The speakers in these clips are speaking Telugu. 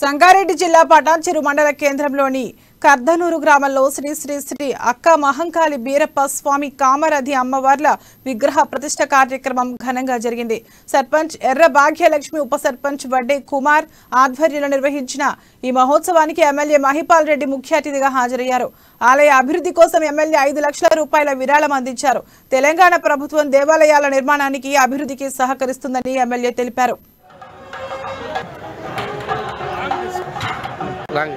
సంగారెడ్డి జిల్లా పటాన్చెరు మండల కేంద్రంలోని కర్దనూరు గ్రామంలో శ్రీ శ్రీ శ్రీ అక్క మహంకాళి బీరప్ప స్వామి కామరథి అమ్మవార్ల విగ్రహ ప్రతిష్ట కార్యక్రమం ఘనంగా జరిగింది. సర్పంచ్ ఎర్ర భాగ్యలక్ష్మి ఉప సర్పంచ్ వడ్డే కుమార్ ఆధ్వర్యంలో నిర్వహించిన ఈ మహోత్సవానికి ఎమ్మెల్యే మహిపాల్ రెడ్డి ముఖ్య అతిథిగా హాజరయ్యారు. ఆలయ అభివృద్ధి కోసం ఎమ్మెల్యే ఐదు లక్షల రూపాయల విరాళం అందించారు. తెలంగాణ ప్రభుత్వం దేవాలయాల నిర్మాణానికి అభివృద్ధికి సహకరిస్తుందని ఎమ్మెల్యే తెలిపారు. Răng.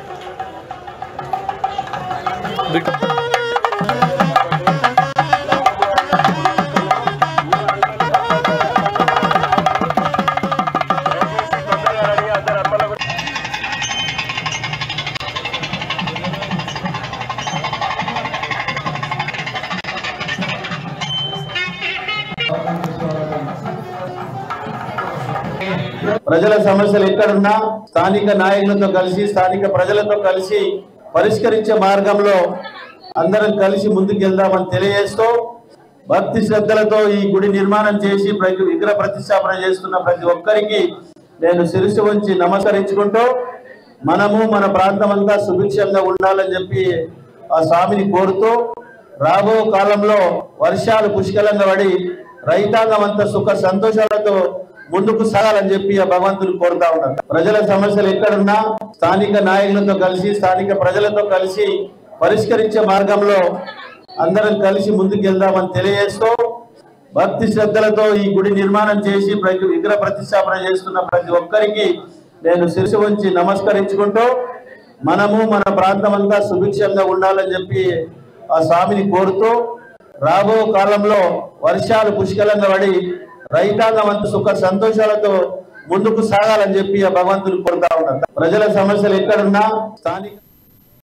Đừng ప్రజల సమస్యలు ఎక్కడున్నా స్థానిక నాయకులతో కలిసి స్థానిక ప్రజలతో కలిసి పరిష్కరించే మార్గంలో అందరం కలిసి ముందుకెళ్దామని తెలియజేస్తూ భక్తి శ్రద్ధలతో ఈ గుడి నిర్మాణం చేసి ప్రతి విగ్రహ ప్రతిష్టాపన చేస్తున్న ప్రతి ఒక్కరికి నేను శిరస్సు ఉంచి నమస్కరించుకుంటూ మనము మన ప్రాంతం అంతా సుభిక్షంగా ఉండాలని చెప్పి ఆ స్వామిని కోరుతూ రాబో కాలంలో వర్షాలు పుష్కలంగా పడి రైతాంగం అంతా సుఖ సంతోషాలతో ముందుకు సాగాలని చెప్పి ఆ భగవంతుని కోరుతా ఉన్నారు ప్రజల సమస్యలు ఎక్కడున్నా స్థానిక నాయకులతో కలిసి స్థానిక ప్రజలతో కలిసి పరిష్కరించే మార్గంలో అందరం కలిసి ముందుకెళ్దామని తెలియజేస్తూ భక్తి శ్రద్ధలతో ఈ గుడి నిర్మాణం చేసి ప్రతి విగ్రహ ప్రతిష్టాపన చేస్తున్న ప్రతి ఒక్కరికి నేను శిరసు ఉంచి నమస్కరించుకుంటూ మనము మన ప్రాంతం అంతా సుభిక్షంగా ఉండాలని చెప్పి ఆ స్వామిని కోరుతూ రాబో కాలంలో వర్షాలు పుష్కలంగా పడి రైతాంగం అంత సుఖ సంతోషాలతో ముందుకు సాగాలని చెప్పి ఆ భగవంతుని కోరుతా ఉన్నారు ప్రజల సమస్యలు ఎక్కడున్నా స్థానిక